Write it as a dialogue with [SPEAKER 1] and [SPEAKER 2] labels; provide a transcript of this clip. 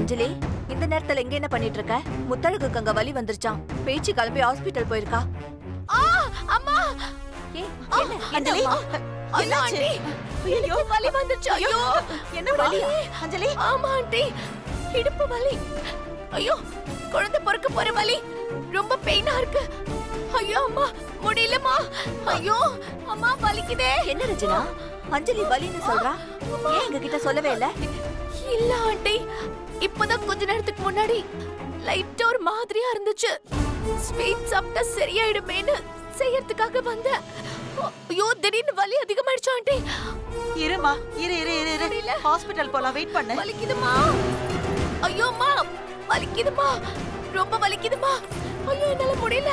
[SPEAKER 1] அஞ்சலி இந்த நேரத்துல எங்க என்ன பண்ணிட்டு இருக்க முத்தழகுக்கு அங்க வலி வந்துருச்சான் பேச்சு கிளம்பி ஹாஸ்பிட்டல் போயிருக்கா.
[SPEAKER 2] ஆ அம்மா! அஞ்சலி? ஐயோ. வலி வந்துச்சு ஐயோ.
[SPEAKER 1] என்ன வலி? அஞ்சலி?
[SPEAKER 2] ஆமா ஆண்டி. இடுப்பு வலி. ஐயோ குழந்தை பிறக்க போற வலி. ரொம்ப பெயினா இருக்கு. ஐயோ அம்மா முடியலம்மா. ஐயோ அம்மா வலிக்குதே.
[SPEAKER 1] என்ன ரஜினா அஞ்சலி வலின்னு சொல்றா? ஏன் எங்க கிட்ட சொல்லவே இல்ல?
[SPEAKER 2] இல்ல ஆண்டி. இப்பதான் கொஞ்ச நேரத்துக்கு முன்னாடி லைட்டா ஒரு மாதிரியா இருந்துச்சு. ஸ்வீட் சாப்பிட்டா சரியாயிடுமேன்னு செய்யறதுக்காக வந்தேன். ஐயோ திடீர்னு வலி அதிகமாயிடுச்சு ஆண்டி?
[SPEAKER 3] இருமா இரு இரு இரு இரு. ஹாஸ்பிடல் போலாம் வெயிட் பண்ணு.
[SPEAKER 2] வலிக்குதுமா? ஐயோ அம்மா வலிக்குதுமா? ரொம்ப வலிக்குதுமா? ஐயோ என்னால முடியல.